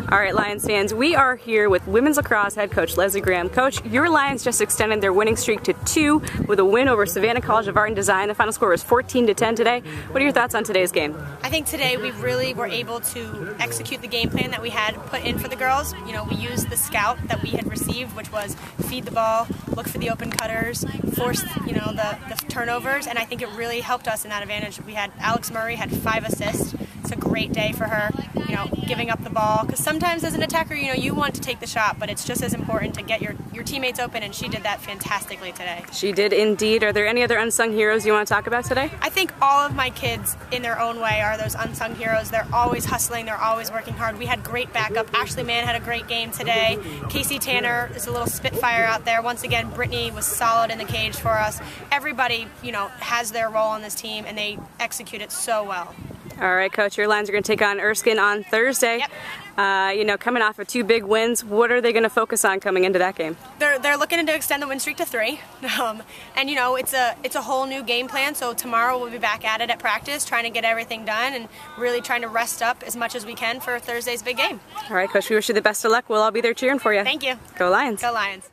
All right, Lions fans, we are here with women's lacrosse head coach Lesley Graham. Coach, your Lions just extended their winning streak to two with a win over Savannah College of Art and Design. The final score was 14 to 10 today. What are your thoughts on today's game? I think today we really were able to execute the game plan that we had put in for the girls. You know, we used the scout that we had received, which was feed the ball, look for the open cutters, force, you know, the, the turnovers, and I think it really helped us in that advantage. We had Alex Murray had five assists. It's a great day for her, you know, giving up the ball. Because sometimes as an attacker, you know, you want to take the shot, but it's just as important to get your, your teammates open, and she did that fantastically today. She did indeed. Are there any other unsung heroes you want to talk about today? I think all of my kids, in their own way, are those unsung heroes. They're always hustling, they're always working hard. We had great backup. Ashley Mann had a great game today. Casey Tanner is a little spitfire out there. Once again, Brittany was solid in the cage for us. Everybody, you know, has their role on this team, and they execute it so well. All right, Coach, your Lions are going to take on Erskine on Thursday. Yep. Uh, you know, coming off of two big wins, what are they going to focus on coming into that game? They're, they're looking to extend the win streak to three, um, and you know it's a it's a whole new game plan. So tomorrow we'll be back at it at practice, trying to get everything done and really trying to rest up as much as we can for Thursday's big game. All right, Coach, we wish you the best of luck. We'll all be there cheering for you. Thank you. Go Lions. Go Lions.